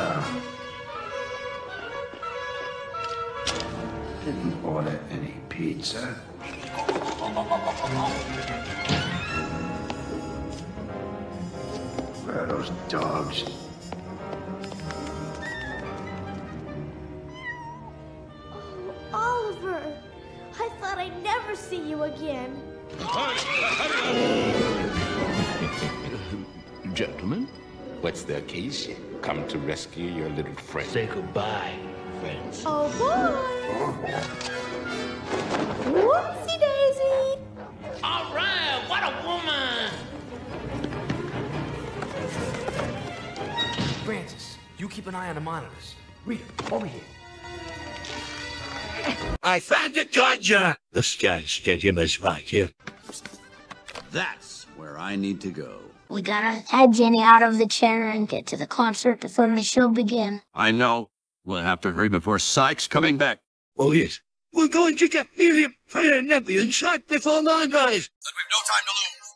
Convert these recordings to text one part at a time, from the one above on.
pizza. Didn't order any pizza. Where are those dogs? Oh, Oliver! I thought I'd never see you again. Gentlemen, what's the occasion? Come to rescue your little friend. Say goodbye, friends. Oh boy! Whoopsie daisy! All right, what a woman! Francis, you keep an eye on the monitors. Rita, over here. I found the Georgia! The sky's getting us right here. That's where I need to go. We gotta head Jenny out of the chair and get to the concert before the show begin. I know. We'll have to hurry before Sykes coming back. Oh, yes. We're going to get Miriam, Fred, and Abby inside before nine guys. Then we've no time to lose.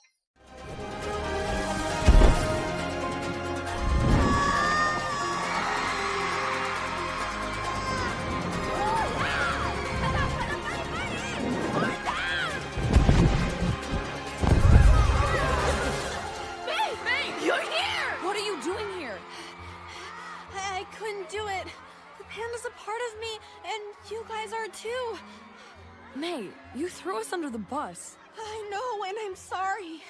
Panda's a part of me, and you guys are too. May, you threw us under the bus. I know, and I'm sorry.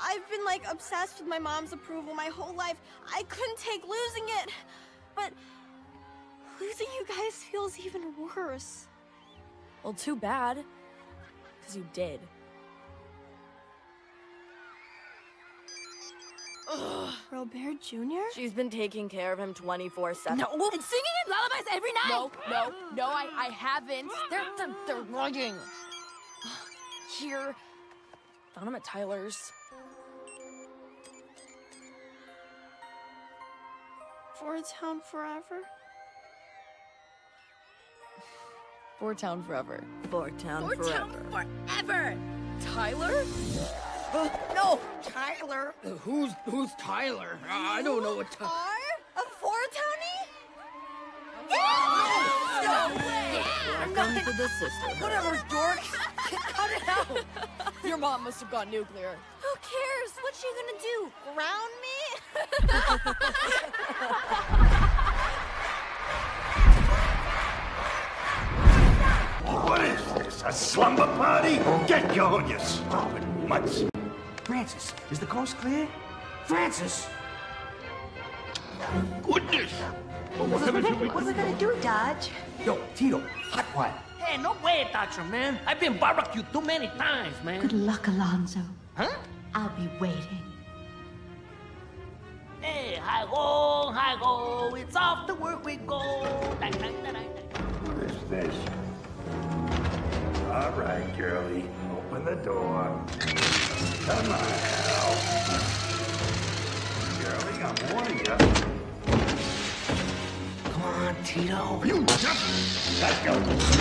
I've been like obsessed with my mom's approval my whole life. I couldn't take losing it. But losing you guys feels even worse. Well, too bad. Because you did. Robert Jr.? She's been taking care of him 24 7. No, and singing him lullabies every night! No, no, no, I, I haven't. They're, they're, they're lying. Here. Found him at Tyler's. Four Town forever? Four Town forever. Four Town Four forever. Town forever! Tyler? No, Tyler. Who's who's Tyler? I don't know what. Ty- Are? A four townie? Oh. No way! Welcome to the sisterhood. Whatever, dork! Cut it out! Your mom must have gone nuclear. Who cares? What's she gonna do? Ground me? What is this? A slumber party? Get going, you stupid mutts. Francis, is the coast clear? Francis! Goodness! What are we gonna do, Dodge? Yo, Tito, hot one. Hey, no way, Dodger, man. I've been barbecued too many times, man. Good luck, Alonzo. Huh? I'll be waiting. Hey, hi go, hi go. It's off to work we go. What is this? All right, girlie. Open the door. Come on now. Girlie, I'm warning you. Come on, Tito. You just... Let's go.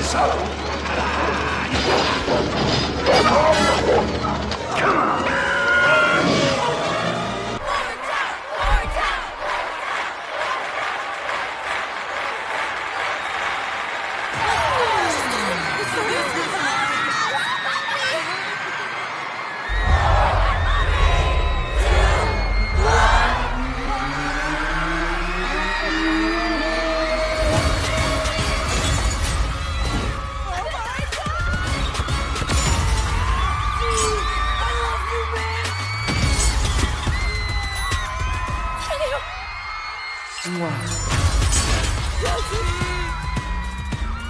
So...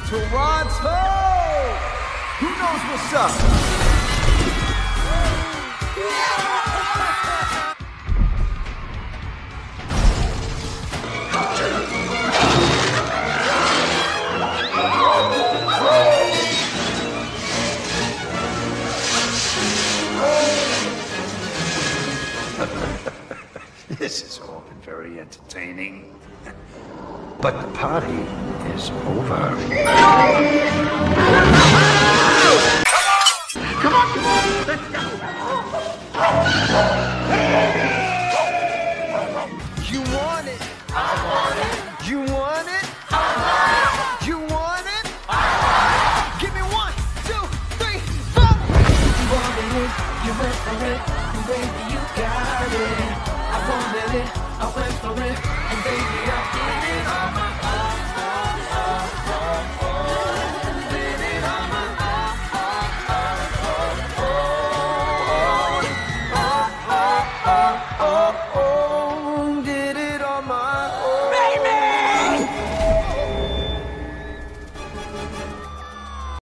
Toronto! Who knows what's up? This has all been very entertaining. But the party is over. Come on! Come on! Let's go!